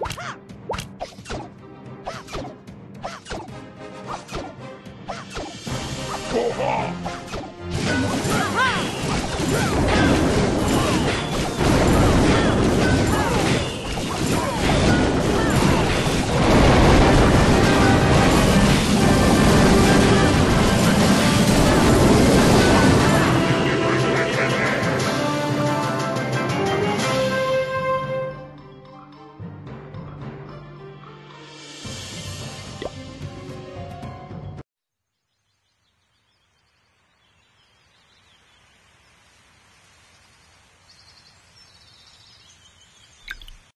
Go home!